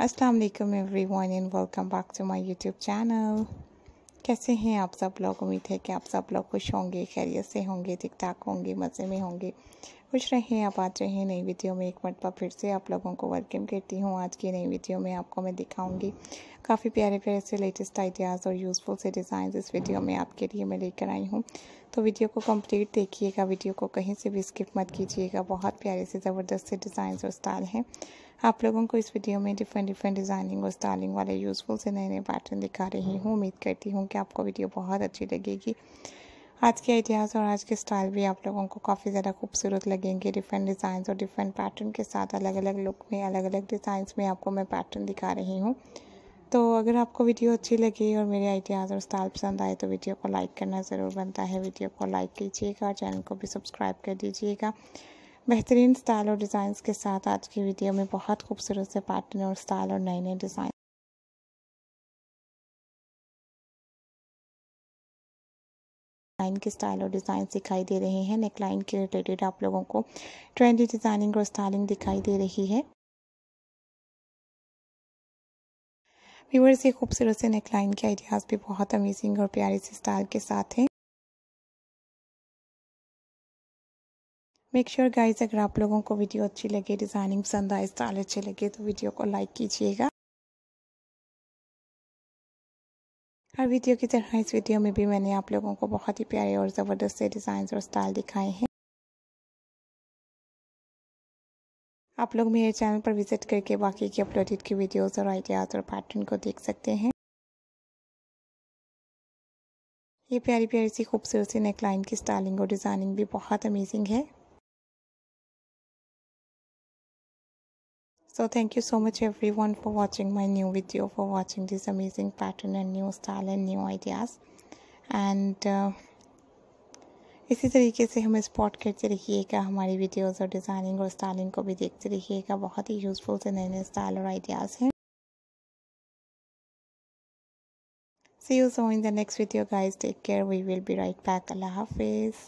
अस्सलाम वालेकुम everyone and welcome back to my YouTube channel कैसे हैं आप सब लोग? उम्मीद है कि आप सब लोग खुश होंगे, खैरियत से होंगे ठीक ठाक होंगे, मज़े में होंगे। खुश रहें, आप आज रहे नई वीडियो में एक मरतबा फिर से आप लोगों को वेलकम करती हूँ। आज की नई वीडियो में आपको मैं दिखाऊँगी काफ़ी प्यारे प्यारे से लेटेस्ट आइडियाज़ और यूज़फुल से डिज़ाइन इस वीडियो में आपके लिए मैं लेकर आई हूँ। तो वीडियो को कंप्लीट देखिएगा वीडियो को कहीं से भी स्किप मत कीजिएगा। बहुत प्यारे से ज़बरदस्त से डिज़ाइन और स्टाइल हैं। आप लोगों को इस वीडियो में डिफरेंट डिफरेंट डिज़ाइनिंग और स्टाइलिंग वाले यूज़फुल से नए नए पैटर्न दिखा रही हूँ। उम्मीद करती हूँ कि आपको वीडियो बहुत अच्छी लगेगी। आज के आइडियाज़ और आज के स्टाइल भी आप लोगों को काफ़ी ज़्यादा खूबसूरत लगेंगे। डिफरेंट डिज़ाइन और डिफरेंट पैटर्न के साथ अलग अलग लुक में अलग अलग डिज़ाइंस में आपको मैं पैटर्न दिखा रही हूँ। तो अगर आपको वीडियो अच्छी लगी और मेरे आइडियाज़ और स्टाइल पसंद आए तो वीडियो को लाइक करना ज़रूर बनता है। वीडियो को लाइक कीजिएगा और चैनल को भी सब्सक्राइब कर दीजिएगा। बेहतरीन स्टाइल और डिज़ाइन के साथ आज की वीडियो में बहुत खूबसूरत से पैटर्न और स्टाइल और नए नए डिज़ाइन लाइन के स्टाइल और डिज़ाइन दिखाई दे रहे हैं। नेकलाइन के रिलेटेड आप लोगों को ट्रेंडी डिज़ाइनिंग और स्टाइलिंग दिखाई दे रही है। व्यूवर्स ये खूबसूरत से नेकलाइन के आइडियाज़ भी बहुत अमेजिंग और प्यारे से स्टाइल के साथ हैं। मेक श्योर गाइस अगर आप लोगों को वीडियो अच्छी लगे डिज़ाइनिंग पसंद आए स्टाइल अच्छे लगे तो वीडियो को लाइक कीजिएगा। हर वीडियो की तरह इस वीडियो में भी मैंने आप लोगों को बहुत ही प्यारे और ज़बरदस्त से डिज़ाइन और स्टाइल दिखाए हैं। आप लोग मेरे चैनल पर विज़िट करके बाकी की अपलोडेड की वीडियोस और आइडियाज़ और पैटर्न को देख सकते हैं। ये प्यारी प्यारी सी खूबसूरत सी नेकलाइन की स्टाइलिंग और डिज़ाइनिंग भी बहुत अमेजिंग है। so thank you so much everyone for watching my new video for watching this amazing pattern and new style and new ideas and uh, इसी तरीके से हमें स्पॉट करते रहिएगा हमारी वीडियोस और डिज़ाइनिंग और स्टाइलिंग को भी देखते रहिएगा बहुत ही यूज़फुल से नए नए स्टाइल और आइडियाज़ हैं See you soon in the next video guys. Take care. We will be right back. Allah Hafiz.